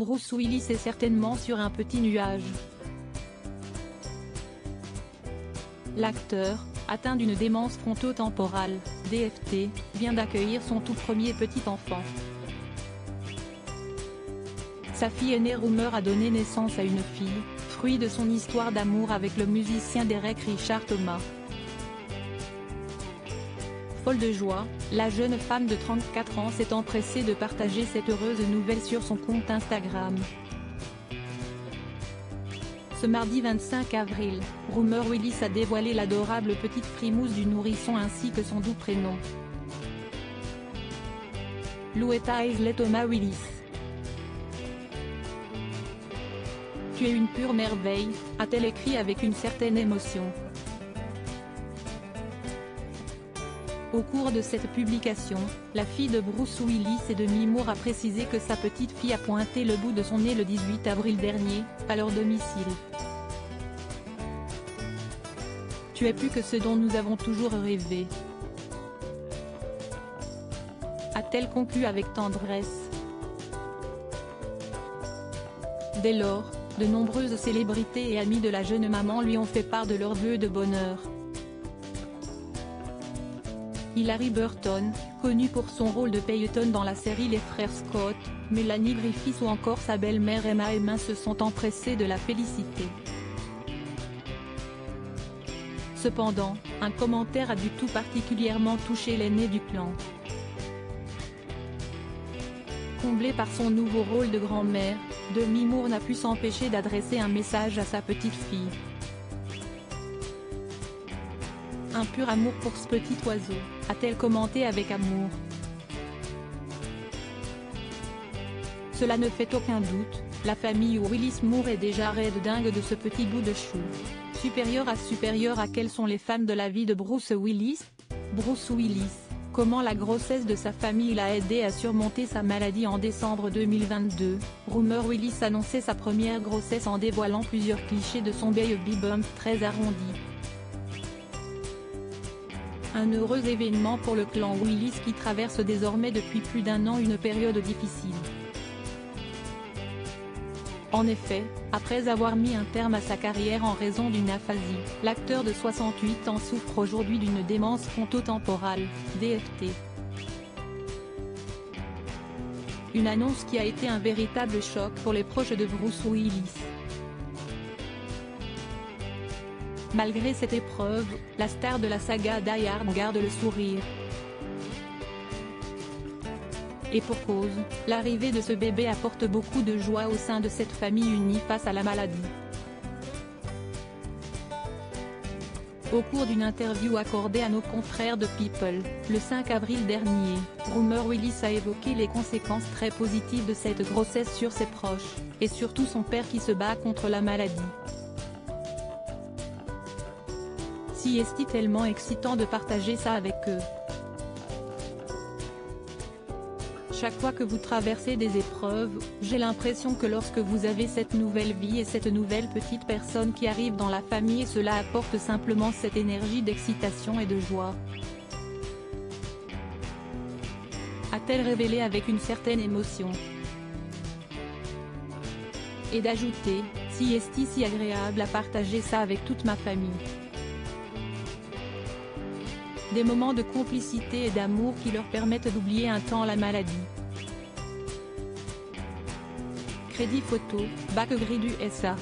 Bruce Willis est certainement sur un petit nuage. L'acteur, atteint d'une démence frontotemporale, DFT, vient d'accueillir son tout premier petit enfant. Sa fille aînée Rumeur a donné naissance à une fille, fruit de son histoire d'amour avec le musicien Derek Richard Thomas. De joie, la jeune femme de 34 ans s'est empressée de partager cette heureuse nouvelle sur son compte Instagram. Ce mardi 25 avril, Rumeur Willis a dévoilé l'adorable petite frimousse du nourrisson ainsi que son doux prénom. Louetta Isley Thomas Willis. Tu es une pure merveille, a-t-elle écrit avec une certaine émotion. Au cours de cette publication, la fille de Bruce Willis et de Mimour a précisé que sa petite fille a pointé le bout de son nez le 18 avril dernier, à leur domicile. Tu es plus que ce dont nous avons toujours rêvé. A-t-elle conclu avec tendresse. Dès lors, de nombreuses célébrités et amis de la jeune maman lui ont fait part de leurs vœux de bonheur. Hilary Burton, connue pour son rôle de Peyton dans la série Les Frères Scott, Mélanie Griffiths ou encore sa belle-mère Emma Emma se sont empressées de la féliciter. Cependant, un commentaire a du tout particulièrement touché l'aîné du clan. Comblée par son nouveau rôle de grand-mère, Demi Moore n'a pu s'empêcher d'adresser un message à sa petite fille. Un pur amour pour ce petit oiseau, a-t-elle commenté avec amour. Cela ne fait aucun doute, la famille Willis Moore est déjà raide dingue de ce petit bout de chou. Supérieur à supérieur à quelles sont les femmes de la vie de Bruce Willis? Bruce Willis, comment la grossesse de sa famille l'a aidé à surmonter sa maladie en décembre 2022, Rumeur Willis annonçait sa première grossesse en dévoilant plusieurs clichés de son baby bump très arrondi. Un heureux événement pour le clan Willis qui traverse désormais depuis plus d'un an une période difficile. En effet, après avoir mis un terme à sa carrière en raison d'une aphasie, l'acteur de 68 ans souffre aujourd'hui d'une démence frontotemporale, DFT. Une annonce qui a été un véritable choc pour les proches de Bruce Willis. Malgré cette épreuve, la star de la saga Die Hard garde le sourire. Et pour cause, l'arrivée de ce bébé apporte beaucoup de joie au sein de cette famille unie face à la maladie. Au cours d'une interview accordée à nos confrères de People, le 5 avril dernier, Rumeur Willis a évoqué les conséquences très positives de cette grossesse sur ses proches, et surtout son père qui se bat contre la maladie. Si est-il tellement excitant de partager ça avec eux. Chaque fois que vous traversez des épreuves, j'ai l'impression que lorsque vous avez cette nouvelle vie et cette nouvelle petite personne qui arrive dans la famille cela apporte simplement cette énergie d'excitation et de joie. A-t-elle révélé avec une certaine émotion. Et d'ajouter, si est si agréable à partager ça avec toute ma famille. Des moments de complicité et d'amour qui leur permettent d'oublier un temps la maladie. Crédit photo, Bac Gris du SA.